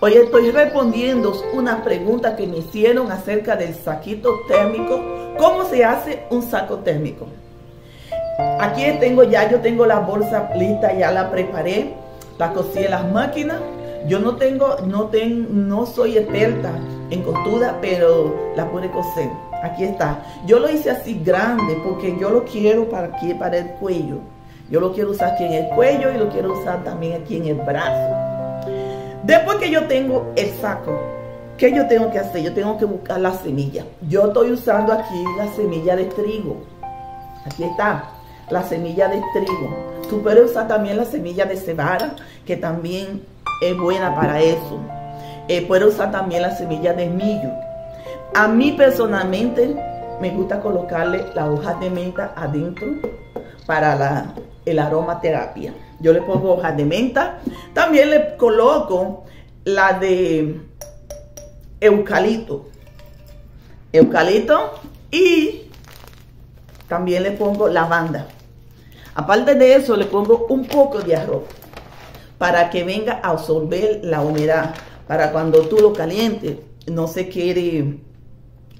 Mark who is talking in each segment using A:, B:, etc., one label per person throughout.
A: Hoy estoy respondiendo una pregunta que me hicieron acerca del saquito térmico. ¿Cómo se hace un saco térmico? Aquí tengo ya, yo tengo la bolsa lista, ya la preparé, la cosí en las máquinas. Yo no tengo, no tengo, no soy experta en costura, pero la pude coser. Aquí está. Yo lo hice así grande porque yo lo quiero aquí, para el cuello. Yo lo quiero usar aquí en el cuello y lo quiero usar también aquí en el brazo. Después que yo tengo el saco, ¿qué yo tengo que hacer? Yo tengo que buscar la semilla. Yo estoy usando aquí la semilla de trigo. Aquí está, la semilla de trigo. Tú puedes usar también la semilla de cebada, que también es buena para eso. Eh, puedes usar también la semilla de millo. A mí personalmente me gusta colocarle la hoja de menta adentro para la, el aromaterapia. Yo le pongo hojas de menta. También le coloco la de eucalipto. Eucalipto y también le pongo lavanda. Aparte de eso, le pongo un poco de arroz para que venga a absorber la humedad. Para cuando tú lo calientes, no se quede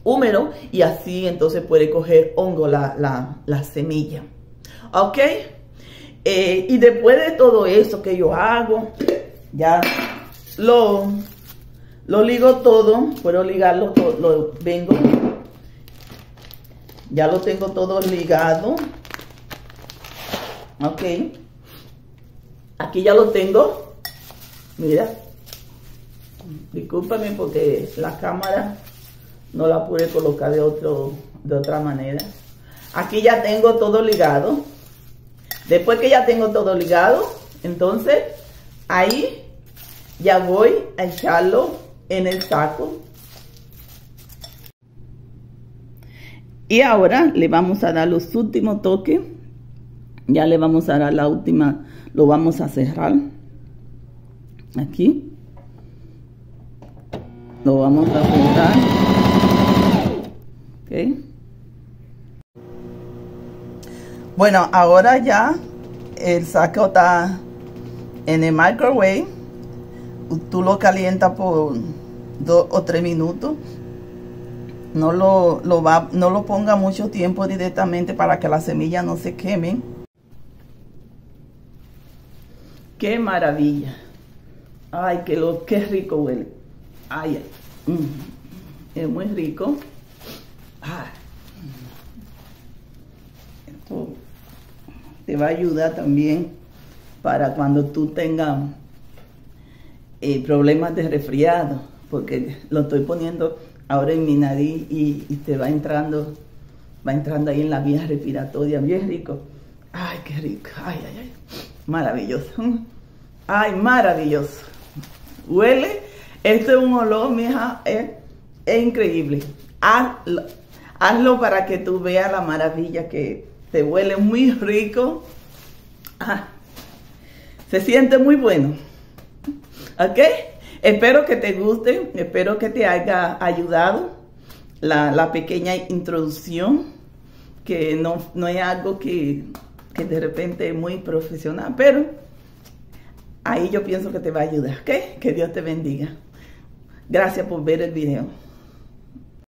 A: húmedo y así entonces puede coger hongo la, la semilla. ¿Ok? Eh, y después de todo eso que yo hago, ya lo, lo ligo todo, puedo ligarlo, lo vengo, ya lo tengo todo ligado, ok, aquí ya lo tengo, mira, discúlpame porque la cámara no la pude colocar de, otro, de otra manera, aquí ya tengo todo ligado, Después que ya tengo todo ligado, entonces ahí ya voy a echarlo en el saco. Y ahora le vamos a dar los últimos toques. Ya le vamos a dar la última, lo vamos a cerrar. Aquí. Lo vamos a juntar. Ok. Bueno, ahora ya el saco está en el microwave. Tú lo calientas por dos o tres minutos. No lo, no lo ponga mucho tiempo directamente para que las semillas no se quemen. ¡Qué maravilla! ¡Ay, qué, lo, qué rico huele! ¡Ay! Mm, es muy rico. ¡Ay! Esto te va a ayudar también para cuando tú tengas eh, problemas de resfriado, porque lo estoy poniendo ahora en mi nariz y, te va entrando, va entrando ahí en la vía respiratoria, bien rico. Ay, qué rico, ay, ay, ay, maravilloso. Ay, maravilloso. Huele, este es un olor, mija, es, es increíble. Hazlo, hazlo para que tú veas la maravilla que, te huele muy rico. Ah, se siente muy bueno. ¿Ok? Espero que te guste, espero que te haya ayudado la, pequeña introducción, que no, no es algo que, que de repente es muy profesional, pero ahí yo pienso que te va a ayudar, ¿ok? Que Dios te bendiga. Gracias por ver el video.